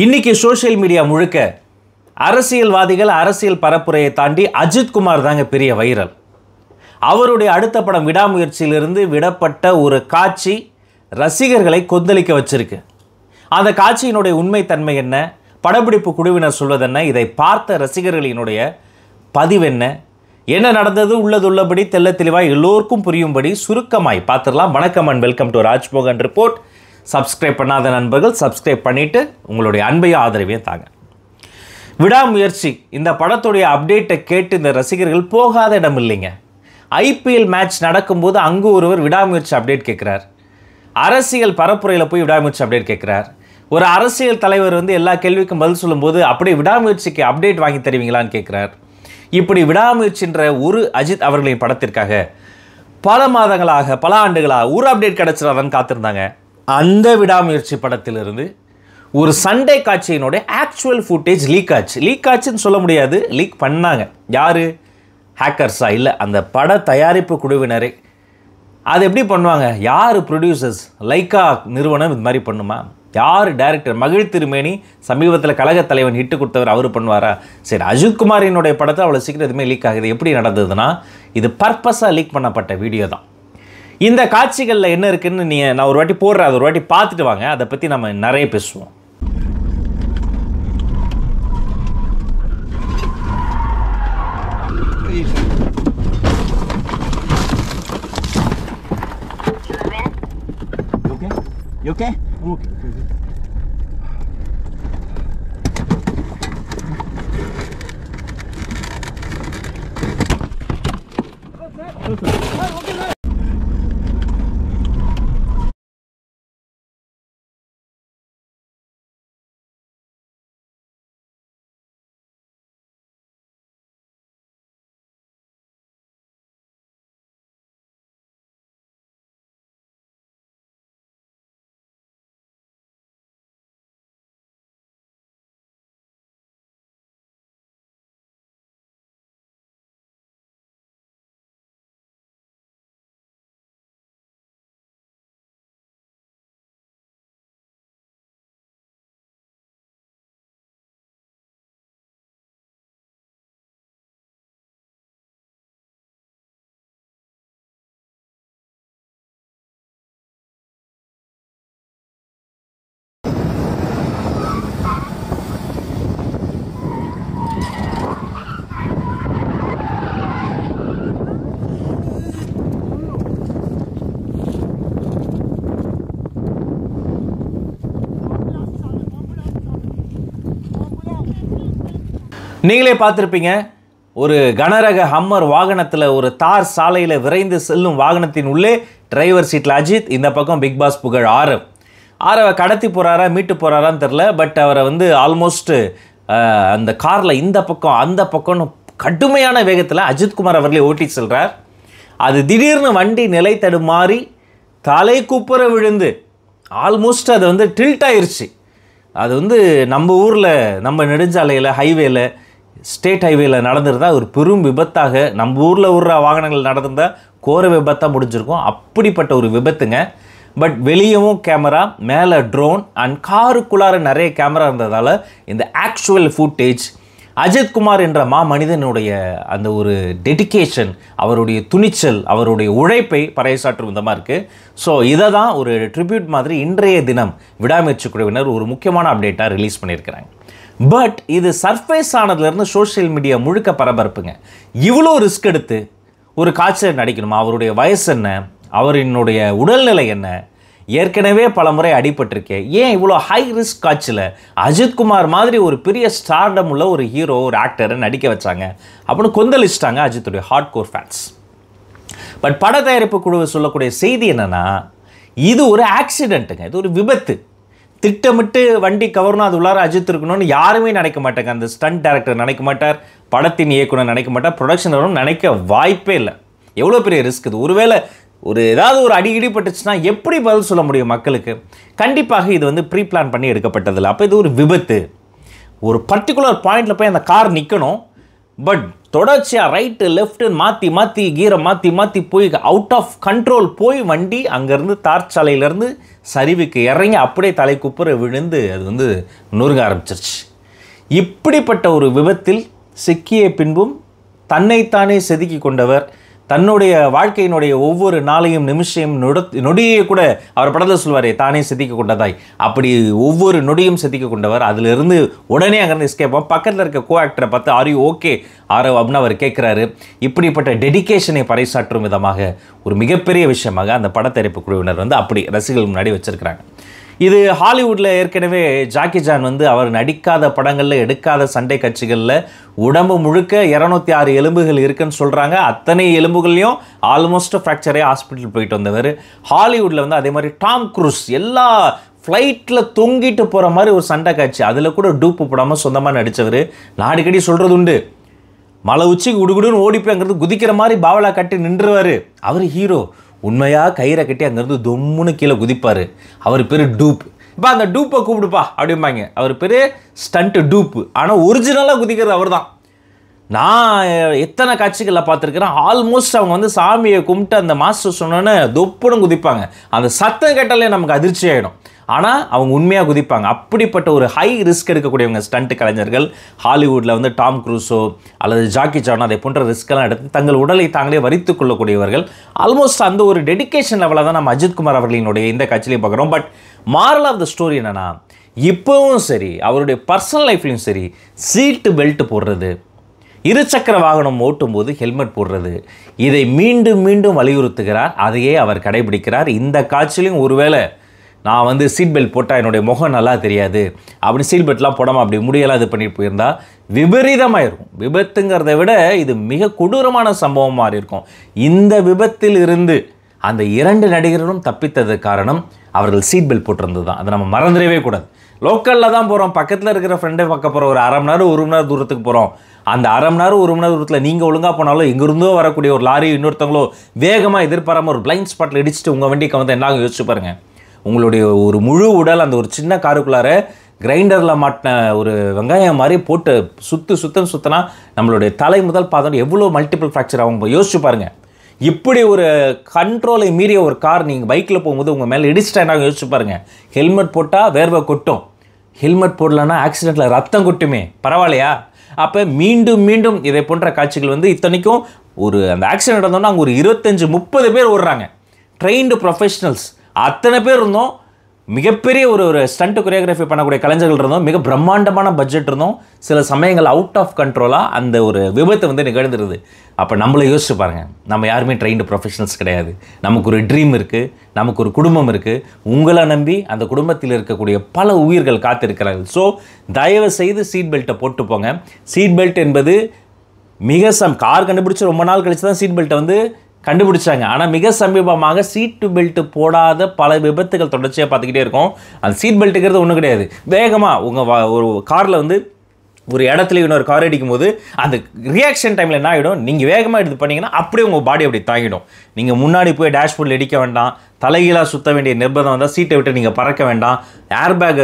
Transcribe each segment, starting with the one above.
இன்னைக்கு social media முழுக்க அரசியல்வாதிகள் அரசியல் பரப்புரையை தாண்டி அஜித்குமார் தாங்க பெரிய வைரல். அவருடைய அடுத்த படம் விடாமுயற்சியிலிருந்து விடப்பட்ட ஒரு காட்சி ரசிகர்களை கொந்தளிக்க வச்சிருக்கு. அந்த காட்சியினுடைய உண்மைத்தன்மை என்ன? படப்பிடிப்பு குழுவினர் சொல்வதென்ன இதை பார்த்த ரசிகர்களினுடைய பதிவென்ன என்ன? நடந்தது? உள்ளதுள்ளபடி தெள்ள தெளிவாக எல்லோருக்கும் புரியும்படி சுருக்கமாய் பார்த்துடலாம். வணக்கம் and welcome to Rajmohan report subscribe பண்ணாத நண்பர்கள் சப்ஸ்கிரைப் பண்ணிவிட்டு உங்களுடைய அன்பையும் ஆதரவையும் தாங்க. விடாமுயற்சி. இந்த படத்துடைய அப்டேட்டை கேட்டு இந்த ரசிகர்கள் போகாத இடம் இல்லைங்க. ஐபிஎல் மேட்ச் நடக்கும்போது அங்கு ஒருவர் விடாமுயற்சி அப்டேட் கேட்குறார். அரசியல் பரப்புரையில் போய் விடாமுயற்சி அப்டேட் கேட்குறார். ஒரு அரசியல் தலைவர் வந்து எல்லா கேள்விக்கும் பதில் சொல்லும்போது அப்படியே விடாமுயற்சிக்கு அப்டேட் வாங்கி தருவீங்களான்னு கேட்குறார். இப்படி விடாமுயற்சின்ற ஒரு அஜித் அவர்களின் படத்திற்காக பல மாதங்களாக பல ஆண்டுகளாக ஒரு அப்டேட் கிடச்சிடாதான்னு காத்திருந்தாங்க. அந்த விடாமுயற்சி படத்திலிருந்து ஒரு சண்டே காட்சியினுடைய ஆக்சுவல் ஃபுட்டேஜ் லீக் ஆச்சு. லீக் ஆச்சுன்னு சொல்ல முடியாது. லீக் பண்ணாங்க. யார்? ஹேக்கர்ஸா இல்லை. அந்த பட தயாரிப்பு குழுவினரே. அது எப்படி பண்ணுவாங்க? யார் ப்ரொடியூசர்ஸ் லைக்கா நிறுவனம் இது மாதிரி பண்ணுமா? யார் டைரக்டர் மகிழ் திருமேனி சமீபத்தில் கழகத் தலைவன் ஹிட்டு கொடுத்தவர் அவர் பண்ணுவாரா? சரி அஜித் குமாரினுடைய படத்தை அவ்வளோ சீக்கிரம் எதுவுமே லீக் ஆகுது எப்படி நடந்ததுன்னா இது பர்பஸாக லீக் பண்ணப்பட்ட வீடியோ தான். இந்த காட்சிகளில் என்ன இருக்குன்னு நீங்கள் நான் ஒரு வாட்டி போடுறேன் அதை ஒரு வாட்டி பார்த்துட்டு வாங்க அதை பற்றி நம்ம நிறைய பேசுவோம் You okay? Okay? Okay. நீங்களே பார்த்துருப்பீங்க ஒரு கனரக ஹம்மர் வாகனத்தில் ஒரு தார் சாலையில் விரைந்து செல்லும் வாகனத்தின் உள்ளே டிரைவர் சீட்டில் அஜித் இந்த பக்கம் பிக் பாஸ் புகழ் ஆரவ். ஆரவை கடத்தி போகிறாரா மீட்டு போகிறாரான்னு தெரில பட் அவரை வந்து ஆல்மோஸ்ட்டு அந்த காரில் இந்த பக்கம் அந்த பக்கம்னு கடுமையான வேகத்தில் அஜித்குமார் அவர்களே ஓட்டி செல்கிறார் அது திடீர்னு வண்டி நிலை தடுமாறி தலை குப்புற விழுந்து ஆல்மோஸ்ட் அது வந்து டில்ட் ஆயிடுச்சு அது வந்து நம்ம ஊரில் நம்ம நெடுஞ்சாலையில் ஹைவேல ஸ்டேட் ஹைவேல நடந்திருந்தால் ஒரு பெரும் விபத்தாக நம்ம ஊரில் விடுற வாகனங்கள் நடந்திருந்தால் கோர விபத்தாக முடிஞ்சிருக்கும். அப்படிப்பட்ட ஒரு விபத்துங்க. பட் வெளியவும் கேமரா மேலே ட்ரோன் அண்ட் காருக்குள்ளார நிறைய கேமரா இருந்ததால் இந்த ஆக்சுவல் ஃபுட்டேஜ் அஜித்குமார் என்ற மா மனிதனுடைய அந்த ஒரு டெடிகேஷன் அவருடைய துணிச்சல் அவருடைய உழைப்பை பறைசாற்றும் விதமாக இருக்குது ஸோ இதை தான் ஒரு ட்ரிபியூட் மாதிரி இன்றைய தினம் விடாமுயற்சி குழுவினர் ஒரு முக்கியமான அப்டேட்டாக ரிலீஸ் பண்ணியிருக்கிறாங்க. பட் இது சர்ஃபேஸ் ஆனதுலேருந்து சோஷியல் மீடியா முழுக்க பரபரப்புங்க. இவ்வளோ ரிஸ்க் எடுத்து ஒரு காய்ச்சல் நடிக்கணுமா? அவருடைய வயசு என்ன? அவரினுடைய உடல்நிலை என்ன? ஏற்கனவே பல முறை அடிபட்டிருக்கேன் ஏன் இவ்வளோ ஹை ரிஸ்க் காட்சியில் அஜித்குமார் மாதிரி ஒரு பெரிய ஸ்டார்டம் உள்ள ஒரு ஹீரோ ஒரு ஆக்டரை நடிக்க வச்சாங்க. அப்படின்னு கொந்தளிச்சிட்டாங்க அஜித்துடைய ஹார்ட் கோர் ஃபேன்ஸ் பட் பட தயாரிப்பு குழுவை சொல்லக்கூடிய செய்தி என்னென்னா இது ஒரு ஆக்சிடென்ட்டுங்க இது ஒரு விபத்து. திட்டமிட்டு வண்டி கவரணும் அது உள்ளார அஜித் இருக்கணும்னு யாருமே நினைக்க மாட்டாங்க. அந்த ஸ்டண்ட் டேரக்டர் நினைக்க மாட்டார் படத்தின் இயக்குனர் நினைக்க மாட்டார் ப்ரொடக்ஷனரும் நினைக்க வாய்ப்பே இல்லை. எவ்வளோ பெரிய ரிஸ்க் இது? ஒருவேளை ஒரு ஏதாவது ஒரு அடி இடிப்பட்டுச்சுன்னா எப்படி பதில் சொல்ல முடியும் மக்களுக்கு? கண்டிப்பாக இது வந்து ப்ரீ பிளான் பண்ணி எடுக்கப்பட்டதில்லை. அப்போ இது ஒரு விபத்து. ஒரு பர்டிகுலர் பாயிண்டில் போய் அந்த கார் நிற்கணும் பட் தொடர்ச்சியாக ரைட்டு லெஃப்ட்டு மாற்றி மாற்றி கீரை மாற்றி மாற்றி போய் அவுட் ஆஃப் கண்ட்ரோல் போய் வண்டி அங்கேருந்து தார் சாலையிலேருந்து சரிவுக்கு இறங்கி அப்படியே தலை குப்புற விழுந்து அது வந்து நொறுங்க ஆரம்பிச்சிருச்சு. இப்படிப்பட்ட ஒரு விபத்தில் சிக்கிய பின்பும் தன்னைத்தானே செதுக்கி கொண்டவர் தன்னுடைய வாழ்க்கையினுடைய ஒவ்வொரு நாளையும் நிமிஷம் நொட நொடியை கூட அவர் படத்தில் சொல்வார் தானே செதுக்கி கொண்டதாய் அப்படி ஒவ்வொரு நொடியும் செதுக்கி கொண்டவர். அதிலிருந்து உடனே அங்கேருந்து எஸ்கேப் பக்கத்தில் இருக்க கோ ஆக்டரை பார்த்து ஆர் யூ ஓகே ஆரோ அப்படின்னு அவர் கேட்குறாரு இப்படிப்பட்ட டெடிகேஷனை பறைசாற்றும் விதமாக ஒரு மிகப்பெரிய விஷயமாக அந்த படத்தயாரிப்பு குழுவினர் வந்து அப்படி ரசிகர்கள் முன்னாடி வச்சிருக்கிறாங்க. இது ஹாலிவுட்டில் ஏற்கனவே ஜாக்கி ஜான் வந்து அவர் நடிக்காத படங்களில் எடுக்காத சண்டை காட்சிகளில் உடம்பு முழுக்க இரநூத்தி ஆறு எலும்புகள் இருக்குன்னு சொல்கிறாங்க அத்தனை எலும்புகள்லையும் ஆல்மோஸ்ட் ஃப்ராக்சரே ஹாஸ்பிட்டல் போயிட்டு வந்தவர். ஹாலிவுட்டில் வந்து அதே மாதிரி டாம் குரூஸ் எல்லா ஃப்ளைட்டில் தொங்கிட்டு போகிற மாதிரி ஒரு சண்டை காட்சி. அதில் கூட டூப்பு போடாமல் சொந்தமாக நடித்தவர் நான் அடிக்கடி சொல்கிறது உண்டு. மலை உச்சிக்கு குடுகுடுன்னு ஓடி போய் குதிக்கிற மாதிரி பாவலா கட்டி நின்றுவார். அவர் ஹீரோ உண்மையாக கயிறை கட்டி அங்கேருந்து தொம்முன்னு கீழே குதிப்பார். அவர் பேர் டூப். இப்போ அந்த டூப்பை கூப்பிடுப்பா அப்படிம்பாங்க. அவர் பேர் ஸ்டண்ட்டு டூப்பு. ஆனால் ஒரிஜினலாக குதிக்கிறது அவர் தான் நான் எத்தனை காட்சிகளில் பார்த்துருக்கிறேன்? ஆல்மோஸ்ட் அவங்க வந்து சாமியை கும்பிட்டு அந்த மாஸ்டர் சொன்னோன்னே தொப்புன்னு குதிப்பாங்க. அந்த சத்தம் கேட்டாலே நமக்கு அதிர்ச்சி ஆகிடும் ஆனால் அவங்க உண்மையாக குதிப்பாங்க. அப்படிப்பட்ட ஒரு ஹை ரிஸ்க் எடுக்கக்கூடியவங்க ஸ்டண்ட் கலைஞர்கள் ஹாலிவுட்டில் வந்து டாம் க்ரூஸோ அல்லது ஜாக்கி சானோ அதை போன்ற ரிஸ்க்கெல்லாம் எடுத்து தங்கள் உடலை தாங்களே வரித்து கொள்ளக்கூடியவர்கள். ஆல்மோஸ்ட் அந்த ஒரு டெடிகேஷன் லெவலில் தான் நம்ம அஜித்குமார் அவர்களினுடைய இந்த காட்சியிலையும் பார்க்குறோம். But moral of the story என்னென்னா இப்போவும் சரி அவருடைய பர்சனல் லைஃப்லையும் சரி சீட்டு பெல்ட் போடுறது இருசக்கர வாகனம் ஓட்டும்போது ஹெல்மெட் போடுறது. இதை மீண்டும் மீண்டும் வலியுறுத்துகிறார். அதையே அவர் கடைபிடிக்கிறார். இந்த காட்சியிலும் ஒருவேளை நான் வந்து சீட் பெல்ட் போட்டால் என்னுடைய முகம் நல்லா தெரியாது. அப்படி சீட் பெல்ட்லாம் போடாமல் அப்படி முடியலாம் இது பண்ணிட்டு போயிருந்தால் விபரீதமாயிருக்கும் விபத்துங்கிறத விட இது மிக கொடூரமான சம்பவம் மாதிரி இருக்கும். இந்த விபத்தில் இருந்து அந்த இரண்டு நடிகர்களும் தப்பித்தது காரணம் அவர்கள் சீட் பெல்ட் போட்டிருந்தது தான். அதை நம்ம மறந்துடவே கூடாது. லோக்கலில் தான் போகிறோம் பக்கத்தில் இருக்கிற ஃப்ரெண்டை பார்க்க போகிறோம் ஒரு அரை மணி நேரம் ஒரு மணி நேரம் தூரத்துக்கு போகிறோம் அந்த அரை மணி நேரம் ஒரு மணி நேரத்தில் தூரத்தில் நீங்கள் ஒழுங்காக போனாலும் எங்கேருந்தோ வரக்கூடிய ஒரு லாரி இன்னொருத்தவங்களோ வேகமாக எதிர்பாராமல் ஒரு பிளைண்ட் ஸ்பாட்டில் இடிச்சுட்டு உங்கள் வண்டிக்கு வந்து என்ன யோசிச்சு பாருங்கள் உங்களுடைய ஒரு முழு உடல் அந்த ஒரு சின்ன காருக்குள்ளார கிரைண்டரில் மாட்டின ஒரு வெங்காயம் மாதிரி போட்டு சுற்று சுத்தம் சுத்தினா நம்மளுடைய தலை முதல் பாதம் எவ்வளோ மல்டிபிள் ஃப்ராக்சர் ஆகும் யோசிச்சு பாருங்கள் இப்படி ஒரு கண்ட்ரோலை மீறிய ஒரு கார் நீங்கள் பைக்கில் போகும்போது உங்கள் மேலே இடிச்சிட்டா யோசிச்சு பாருங்கள் ஹெல்மெட் போட்டால் வேர்வை கொட்டும். ஹெல்மெட் போடலன்னா ஆக்சிடெண்ட்டில் ரத்தம் கொட்டுமே. பரவாயில்லையா? அப்போ மீண்டும் மீண்டும் இதை போன்ற காட்சிகள் வந்து இத்தனைக்கும் ஒரு அந்த ஆக்சிடென்ட் நடந்தோன்னா அங்கே ஒரு இருபத்தஞ்சு முப்பது பேர் ஓடுறாங்க. ட்ரெயின்டு ப்ரொஃபஷனல்ஸ் அத்தனை பேர் இருந்தோம். மிகப்பெரிய ஒரு ஒரு ஸ்டண்ட் கொரியோகிராஃபி பண்ணக்கூடிய கலைஞர்கள் இருந்தோம் மிக பிரம்மாண்டமான பட்ஜெட் இருந்தோம் சில சமயங்கள் அவுட் ஆஃப் கண்ட்ரோலாக அந்த ஒரு விபத்தை வந்து நிகழ்ந்துருது. அப்போ நம்மளை யோசிச்சு பாருங்கள் நம்ம யாருமே ட்ரெயின்டு ப்ரொஃபஷனல்ஸ் கிடையாது. நமக்கு ஒரு ட்ரீம் இருக்குது நமக்கு ஒரு குடும்பம் இருக்குது உங்களை நம்பி அந்த குடும்பத்தில் இருக்கக்கூடிய பல உயிர்கள் காத்திருக்கிறார்கள். ஸோ தயவு செய்து சீட் பெல்ட்டை போட்டு போங்க. சீட் பெல்ட் என்பது மிக சம் கார் கண்டுபிடிச்சி ரொம்ப நாள் கழிச்சு தான் சீட் பெல்ட்டை வந்து கண்டுபிடிச்சாங்க. ஆனால் மிக சமீபமாக சீட்டு பெல்ட் போடாத பல விபத்துகள் தொடர்ச்சியாக பார்த்துக்கிட்டே இருக்கும். அந்த சீட் பெல்ட்டுங்கிறது ஒன்றும் கிடையாது. வேகமாக உங்கள் ஒரு காரில் வந்து ஒரு இடத்துல இன்னொரு கார் அடிக்கும் போது அந்த ரியாக்ஷன் டைமில் என்ன ஆகிடும்? நீங்கள் வேகமாக எடுத்து பண்ணிங்கன்னா அப்படியே உங்கள் பாடி அப்படி தாங்கிடும். நீங்கள் முன்னாடி போய் டேஷ்போர்டில் இடிக்க வேண்டாம். தலைகீழாக சுத்த வேண்டிய நிர்பந்தம் வந்தால் சீட்டை விட்டு நீங்கள் பறக்க வேண்டாம். ஏர்பேக்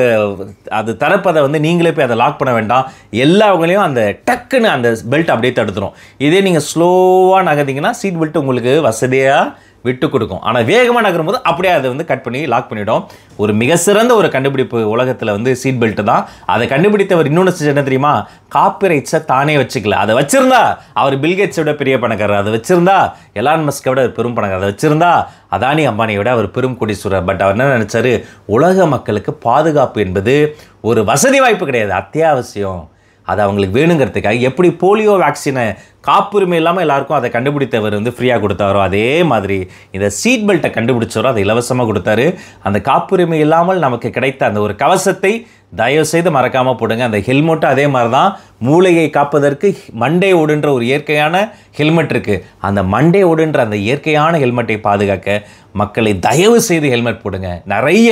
அது திறப்பதை வந்து நீங்களே போய் அதை லாக் பண்ண வேண்டாம். எல்லாவங்களையும் அந்த டக்குன்னு அந்த பெல்ட் அப்படியே தடுத்துடும் இதே நீங்கள் ஸ்லோவாக நகர்ந்தீங்கன்னா சீட் பெல்ட் உங்களுக்கு வசதியாக விட்டு கொடுக்கும் ஆனால் வேகமாக நகரும் போது அப்படியே அதை வந்து கட் பண்ணி லாக் பண்ணிவிடும் ஒரு மிக சிறந்த ஒரு கண்டுபிடிப்பு உலகத்தில் வந்து சீட் பெல்ட் தான். அதை கண்டுபிடித்தவர் இன்னொன்று செஞ்சது என்ன தெரியுமா? காப்பிரைட்ஸை தானே வச்சுக்கல. அதை வச்சுருந்தா அவர் பில்கேட்ஸை விட பெரிய பணக்காரர். அதை வச்சுருந்தா எலான் மஸ்கை விட பெரும் பணக்காரர். அதை வச்சுருந்தா அதானி அம்பானியை விட அவர் பெரும் கோடீஸ்வரர். பட் அவர் என்ன நினச்சாரு? உலக மக்களுக்கு பாதுகாப்பு என்பது ஒரு வசதி வாய்ப்பு கிடையாது. அத்தியாவசியம். அது அவங்களுக்கு வேணுங்கிறதுக்காக எப்படி போலியோ வேக்சினை காப்புரிமை இல்லாமல் எல்லாருக்கும் அதை கண்டுபிடித்தவர் வந்து ஃப்ரீயாக கொடுத்தாரோ அதே மாதிரி இந்த சீட் பெல்ட்டை கண்டுபிடிச்சாரோ அதை இலவசமாக கொடுத்தாரு. அந்த காப்புரிமை இல்லாமல் நமக்கு கிடைத்த அந்த ஒரு கவசத்தை தயவு செய்து மறக்காமல் போடுங்க. அந்த ஹெல்மெட்டும் அதே மாதிரி தான் மூளையை காப்பதற்கு மண்டே ஓடுன்ற ஒரு இயற்கையான ஹெல்மெட் இருக்குது அந்த மண்டே ஓடுன்ற அந்த இயற்கையான ஹெல்மெட்டை பாதுகாக்க மக்களை தயவு செய்து ஹெல்மெட் போடுங்க. நிறைய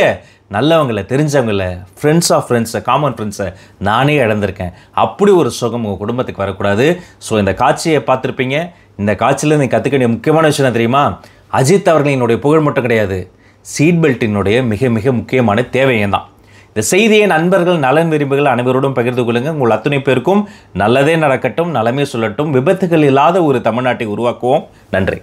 நல்லவங்களை தெரிஞ்சவங்களை ஃப்ரெண்ட்ஸ் ஆஃப் ஃப்ரெண்ட்ஸை காமன் ஃப்ரெண்ட்ஸை நானே இழந்திருக்கேன். அப்படி ஒரு சுகம் உங்கள் குடும்பத்துக்கு வரக்கூடாது. ஸோ இந்த காட்சியை பார்த்துருப்பீங்க. இந்த காட்சியில் நீங்கள் கற்றுக்க வேண்டிய முக்கியமான விஷயம் என்ன தெரியுமா? அஜித் அவர்களினுடைய புகழ் மட்டும் கிடையாது. சீட் பெல்ட்டினுடைய மிக மிக முக்கியமான தேவையும் தான். இந்த செய்தியை நண்பர்கள் நலன் விரும்புகள் அனைவரோடும் பகிர்ந்து கொள்ளுங்க. உங்கள் அத்துணை பேருக்கும் நல்லதே நடக்கட்டும் நலமே சொல்லட்டும். விபத்துகள் இல்லாத ஒரு தமிழ்நாட்டை உருவாக்குவோம். நன்றி.